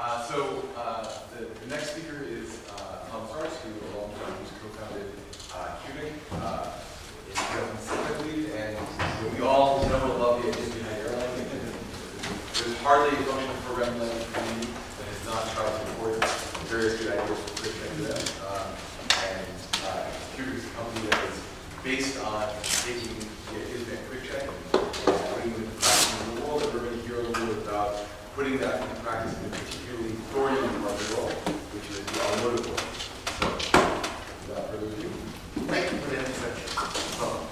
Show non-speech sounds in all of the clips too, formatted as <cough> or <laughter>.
Uh, so, uh, the, the next speaker is, uh, Thomas Arts, who along with Hughes co-founded, uh, QuviQ, uh, in 2006, I believe, and we all know and love the idea of United Airlines. There's hardly a program like the community that is not trying to support various good ideas for check to them. Um, and, uh, is a company that is based on taking the ideas of quick check and putting them into practice in the world, and we're going to hear a little bit about putting that into practice in a particularly thorny part of the role, which is the automotive. So, without further ado. Thank you for the introduction. Well,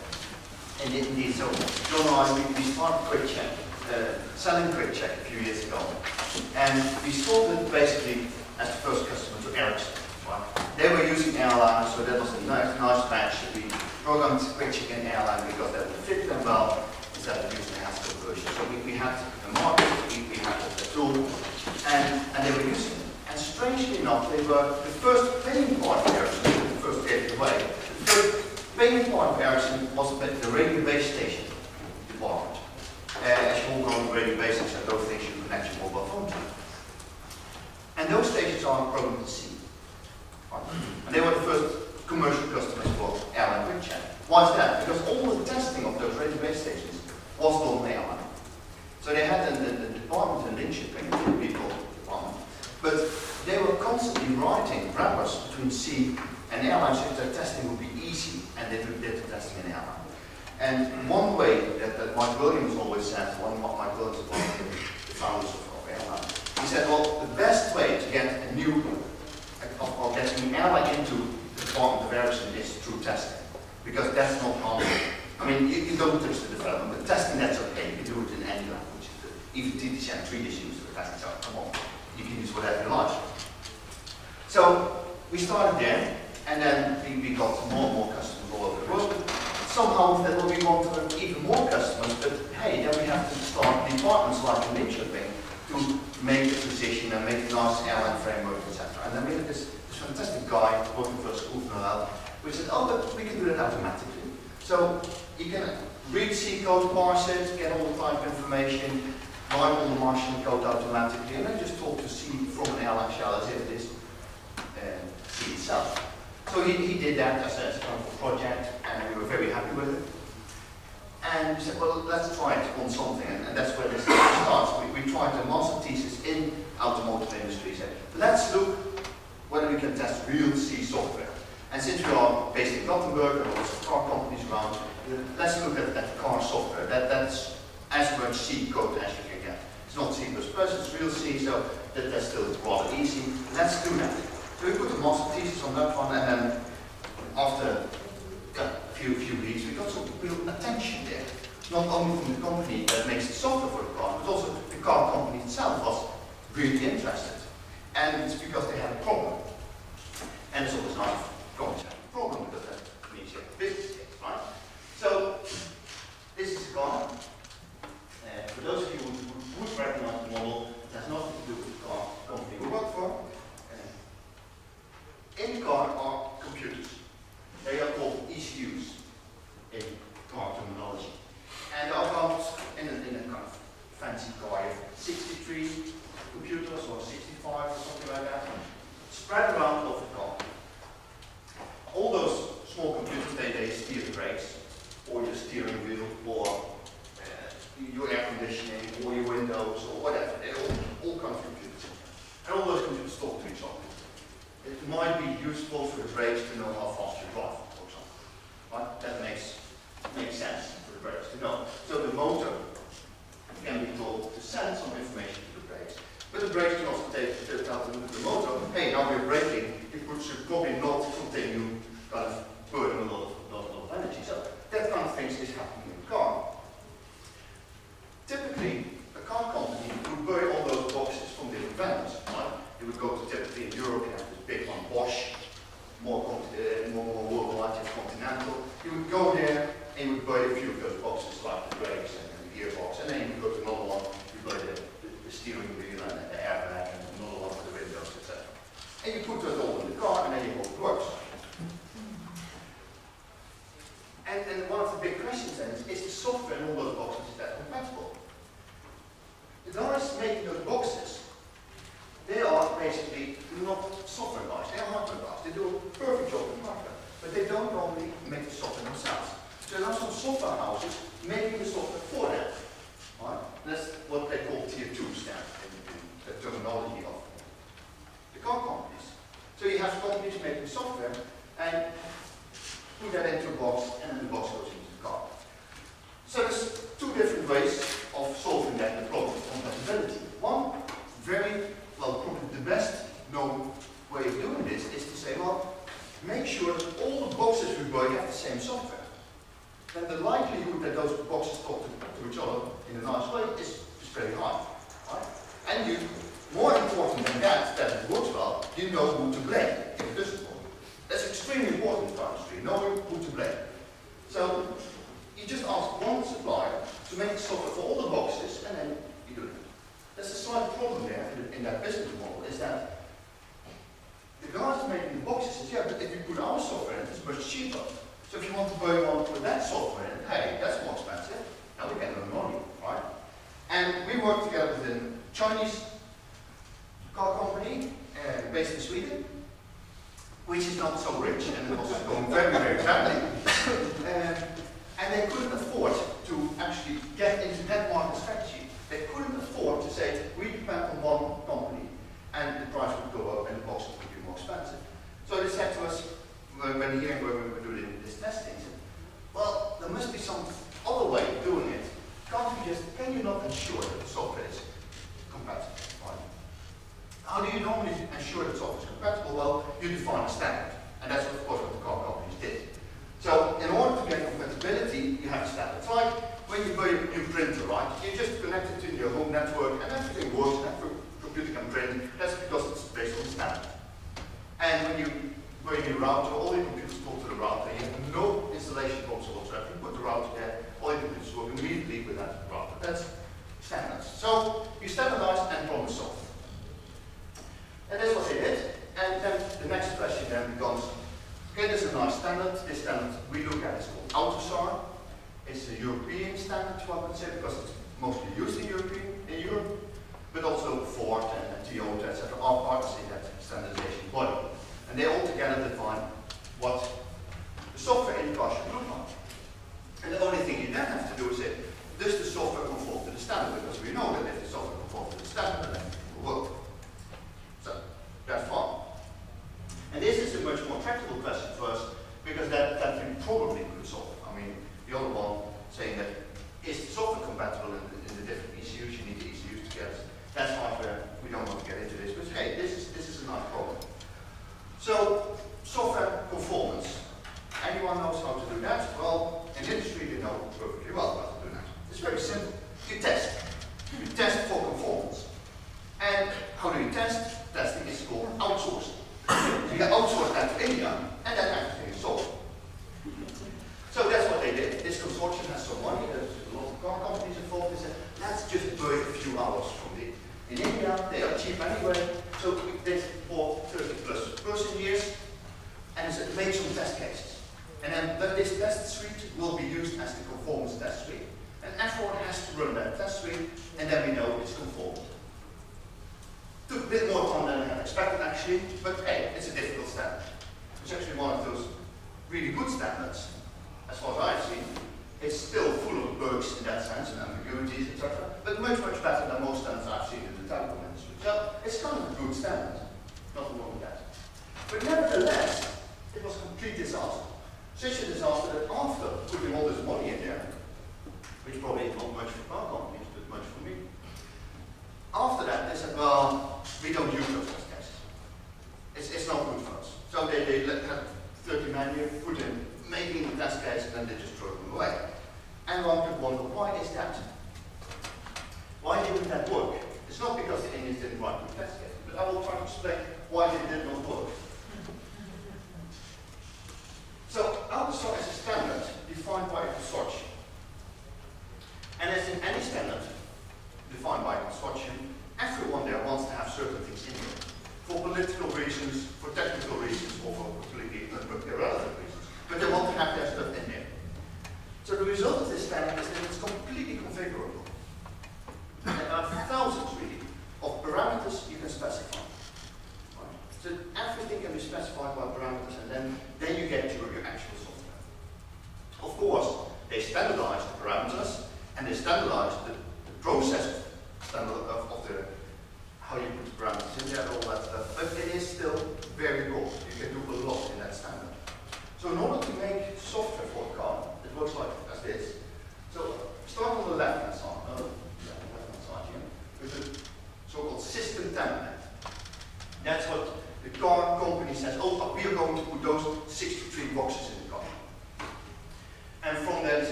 and indeed, so John and I, we, we started Quick Check, uh, selling Quick Check a few years ago. And we sold it basically as the first customer to Ericsson. Right? They were using Erlang, so that was a nice, nice match. We programmed Quick Check in Erlang because that would fit them well instead of using the Haskell version. So we, we had the market, we, we had the tool, and, and they were using it. And strangely enough, they were the first paying part of the first gave it away. The first paying part of was the the radio base station department. Uh, as you all know, radio bases are those things you connect your mobile phone to. And those stations are programmed to. Right? And they were the first commercial customers for Erlang check. Why is that? Because all the testing of those radio base stations was done on Erlang. So they had the, the, the department in Linköping, the people department, but they constantly writing wrappers between C and airlines if testing would be easy, and they did the testing in Erlang. And one way that, that Mike Williams always said, one of Mike Williams one of the founders of, of he said, well, the best way to get a new, of getting an Erlang into the department of Ericsson is through testing, because that's not harmful. I mean, you, you don't touch the development, but testing that's okay, you can do it in any language. Even TDC and 3D is used for testing, so come on, you can use whatever you like. So we started there, and then we, we got more and more customers all over the world. Somehow then we wanted even more customers, but hey, then we have to start departments like in Linköping to make the position and make a nice Erlang framework, etc. And then we had this, this fantastic guy working for a school Noel, which said, oh, but we can do that automatically. So you can read C code, parse it, get all the type information, write all the Martian code automatically, and then just talk to C from an Erlang shell as if it is So he, he did that as a, project, and we were very happy with it. And we said, well, let's try it on something, and, and that's where this starts. We, we tried a master thesis in automotive industry. Said, let's look whether we can test real C software. And since we are based in Gothenburg, and lots of car companies around, let's look at, at car software. That, that's as much C code as you can get. It's not C++, it's real C, so that, that's still rather easy. Let's do that. So we put a master thesis on that one, and then after a few, few weeks, we got some real attention there. Not only from the company that makes the software for the car, but also the car company itself was really interested. And it's because they had a problem. And it's always nice to have a problem because that means you have a business case, right? So, this is a car. Uh, for those of you who who would recognize the model, it has nothing to do with the car company we work for. Car are computers. They are called ECUs in car terminology. And there are about, in a, in a kind of fancy car, have 63 computers or 65 or something like that, spread around over the car. All those small computers, they, they steer the brakes, or your steering wheel, or uh, your air conditioning, or your windows, or whatever. They're all, all kinds of computers. And all those computers talk to each other. It might be useful for the brakes to know how fast make software for all the boxes, and then you do it. There's a slight problem there in that business model, is that the guys making the boxes says, yeah, but if you put our software in, it's much cheaper. So if you want to buy one with that software in, hey, that's more expensive, Now we can earn money, right? And we worked together with a Chinese car company uh, based in Sweden, which is not so rich and also very, very friendly. uh, <laughs> um, and they couldn't afford to actually get into that market strategy. They couldn't afford to say, we depend on one company, and the price would go up and the box would be more expensive. So they said to us, when, when hearing where we were doing this testing, said, well, there must be some other way of doing it. Can't you just, can you not ensure that the software is compatible? Right? How do you normally ensure that software is compatible? Well, you define a standard. And that's, of course, what the car companies did. So in order to get compatibility, you have to step a type. When you put it printer, right, you much, much better than most So the result of this pattern is that it's completely configurable.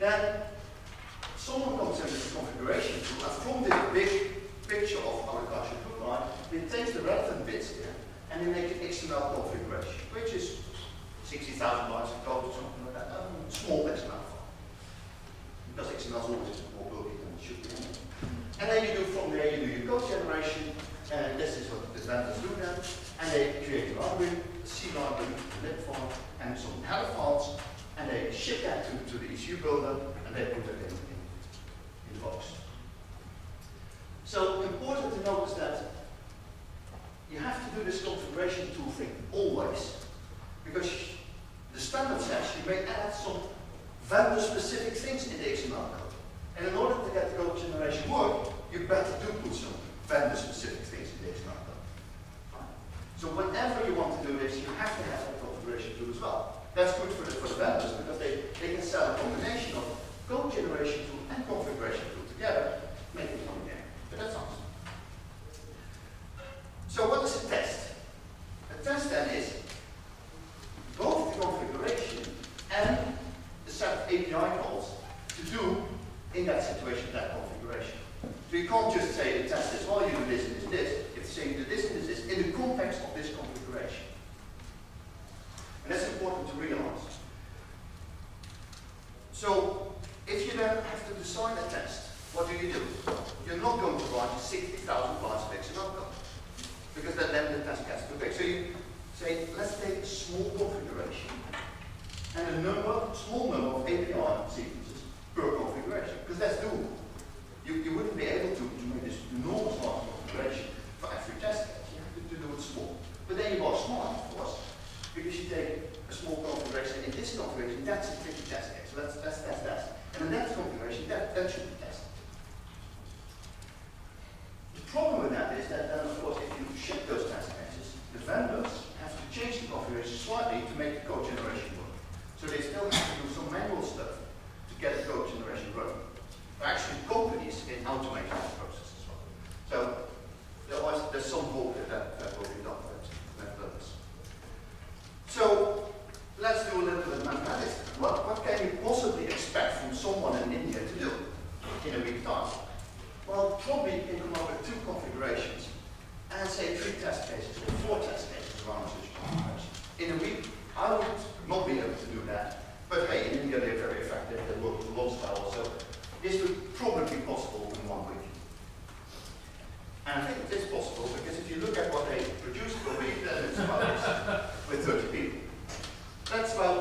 then someone comes in with a configuration tool, and from this big picture of agriculture food line, they take the relevant bits here and they make an XML configuration, which is 60,000 lines of code or something like that, um, small XML file. Because XML is always more bulky than it should be. And then you do from there, you do your code generation, and this is what the vendors do then, and they create a library, a C library, a lib file, and some header files, and they ship that to, to the ECU builder, and they put it in, in, in box. So important to notice that you have to do this configuration tool thing always, because the standard says you may add some vendor-specific things in the XML code. And in order to get the code generation work, you better do put some vendor-specific things in the XML code. So whenever you want to do this, you have to have a configuration tool as well. That's good for the, for the vendors because they, they can sell a combination of code generation tool and configuration tool together, making one game. But that's awesome. So what is this configuration, That's a fit test case. So that's, that's, that's, that's. And in that configuration, that, that should be tested. That's about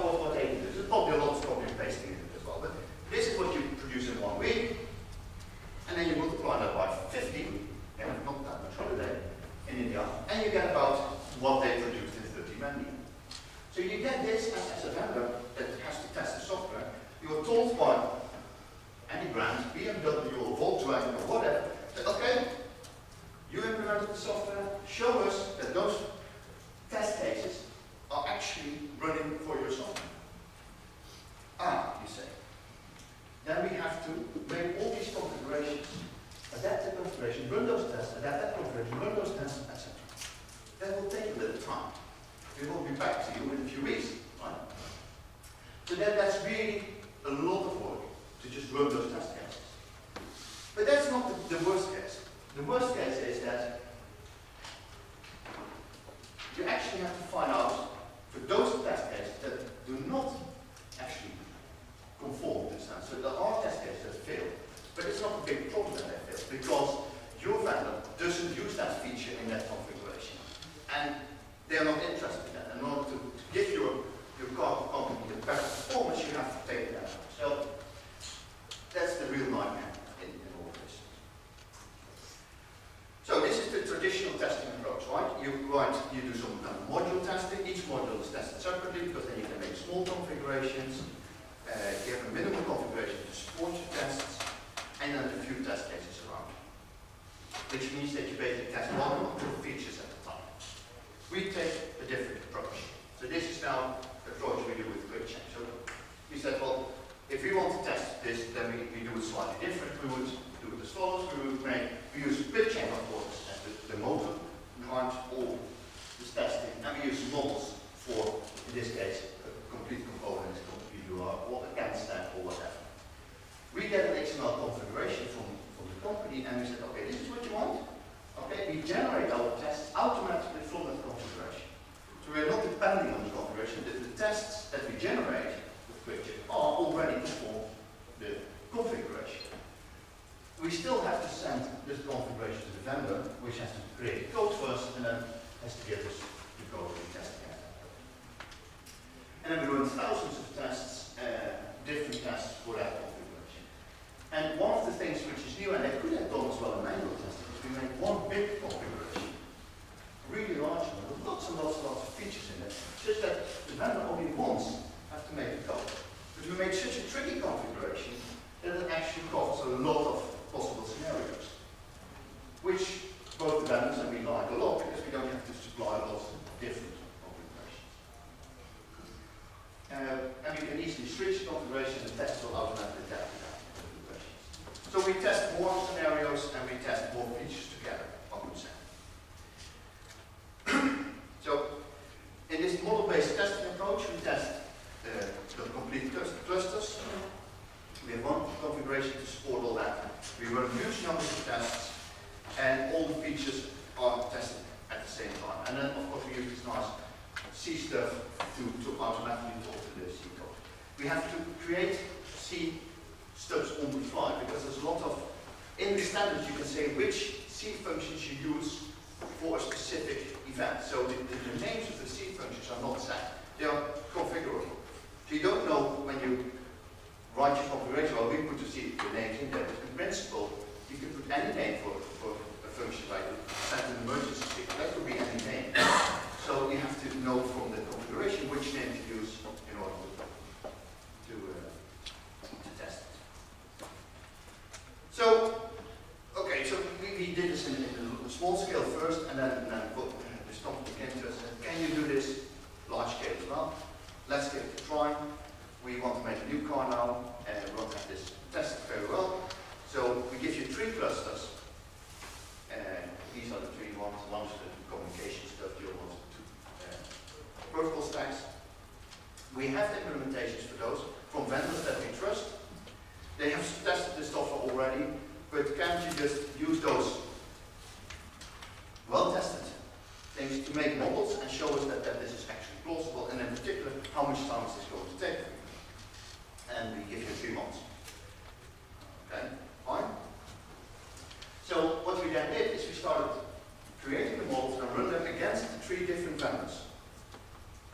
three different values.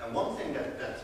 And one thing that, that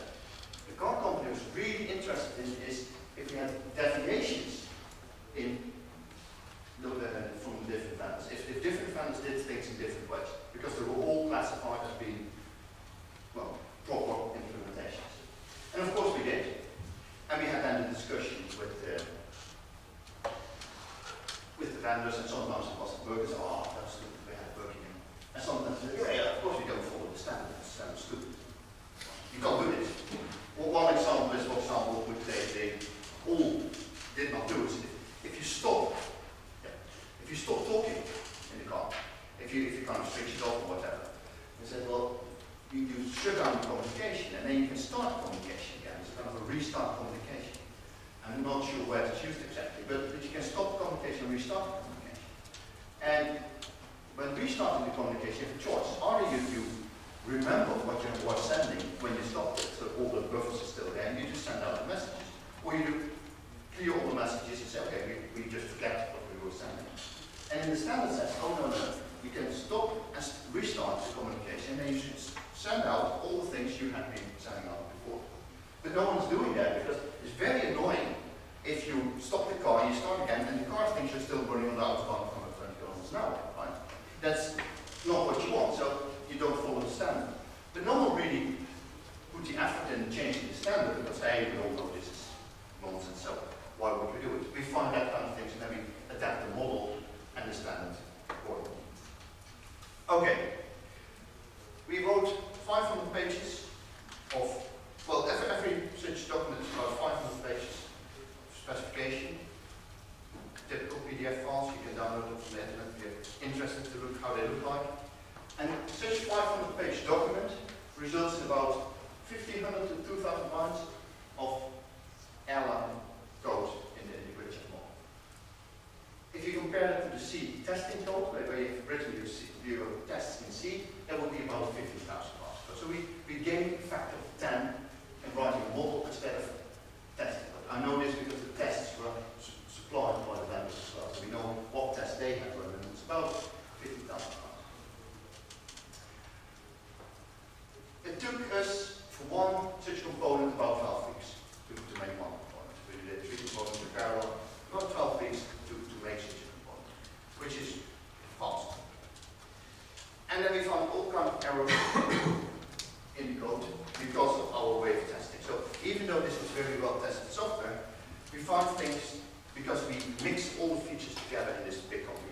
communication of choice. Either you, you remember what you were sending when you stopped it, so all the buffers are still there, and you just send out the messages. Or you clear all the messages and say, okay, we, we just forget what we were sending. And in the standard says, oh no, no, you can stop and restart the communication, and you should send out all the things you had been sending out before. But no one's doing that because it's very annoying if you stop the car, you start again, and the car thinks you're still running on the autobahn from 20 kilometers an hour, right? That's not what you want, so you don't follow the standard. But no one really put the effort in changing the standard because, hey, we all know this is nonsense, so why would we do it? We find that kind of things and then we adapt the model and the standard accordingly. Okay, we wrote 500 pages of, well, every, such document is about 500 pages of specification. Typical PDF files you can download from the internet interested to look how they look like. And such 500 page document results in about 1500 to 2000 lines of Erlang code in the, in model. If you compare that to the C testing code, where you have written your, C, your tests in C, that would be about 50,000 lines. So we, we gain a factor of 10 in writing a model instead of testing. But I know this because the tests were supplied by the vendors as well, so we know what tests they had about 50,000 pounds. It took us, for one such component, about 12 weeks to, to make one component. We did three components in parallel, about 12 weeks to, to make such a component, which is fast. And then we found all kinds of errors <coughs> in the code because of our way of testing. So even though this was very well tested software, we found things because we mixed all the features together in this big computer.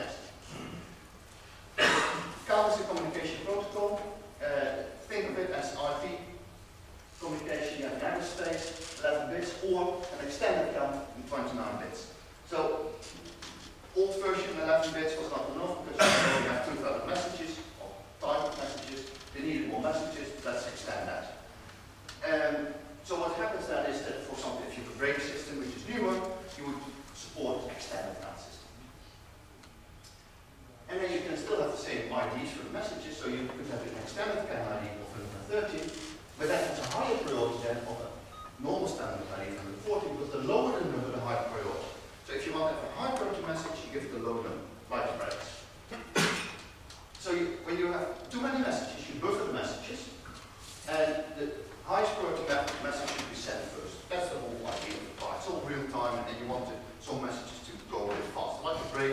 testing. a communication protocol, uh, think of it as IP, communication in language space, 11 bits, or an extended count in 29 bits. So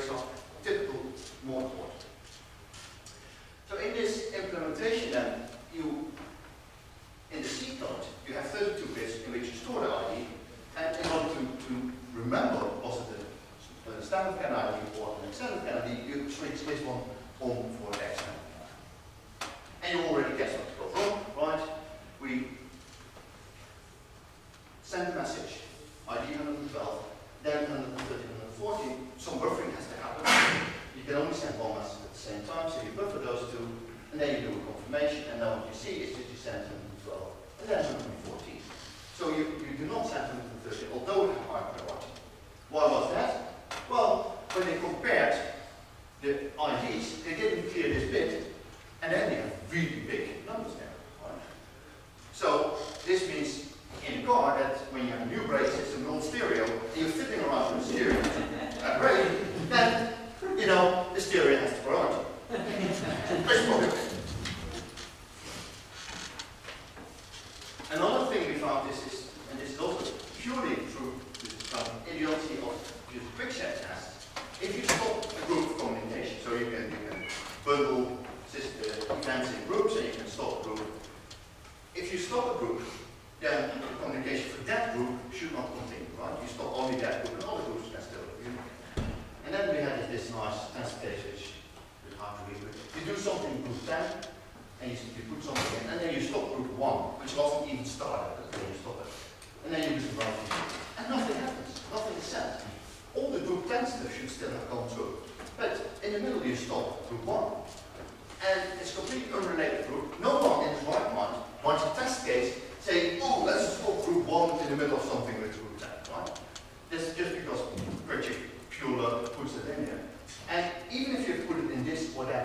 par.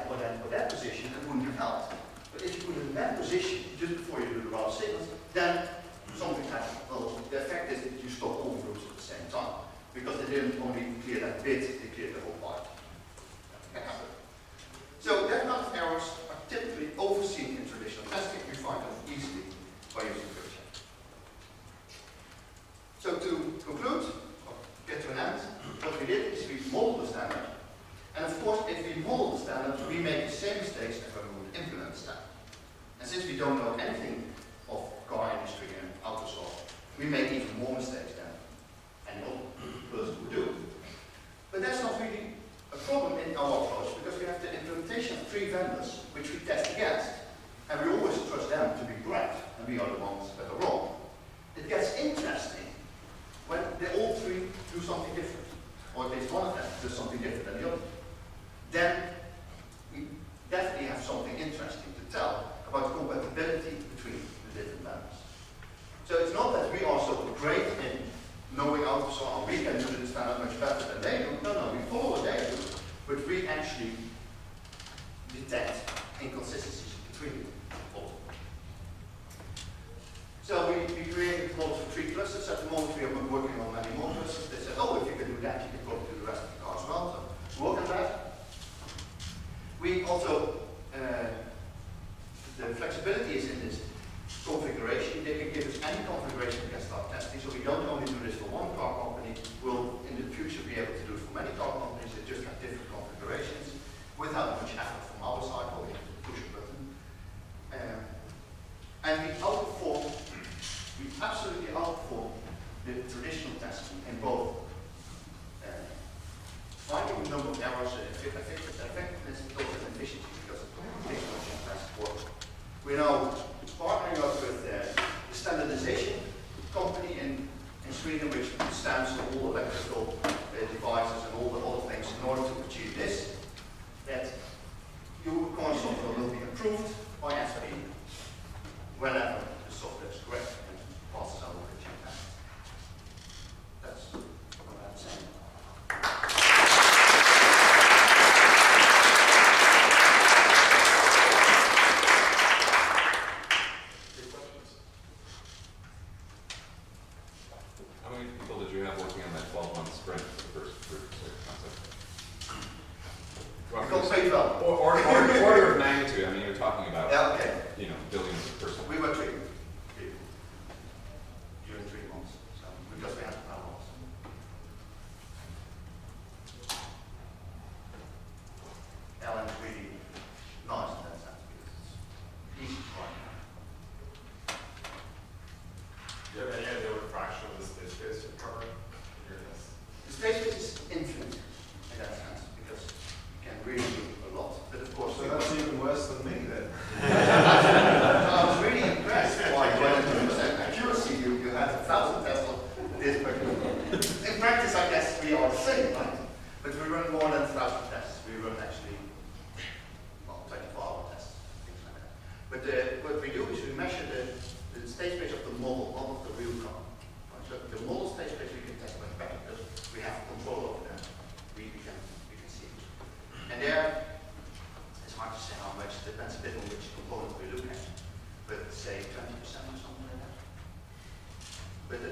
But that, that position, it wouldn't have helped. But if you put it in that position just before you do the round signals, then something happens. Well, the effect is that you stop all groups at the same time. Because they didn't only clear that bit, they cleared the whole part. what they of them does something different than the other. Then effectiveness, total efficiency because of computational work. We know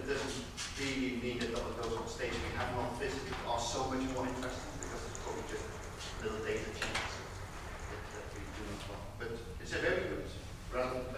It doesn't really need it that goes on stage. We have not visited are so much more interesting because it's probably just little data changes that, that we do not want. But it's a very good relevant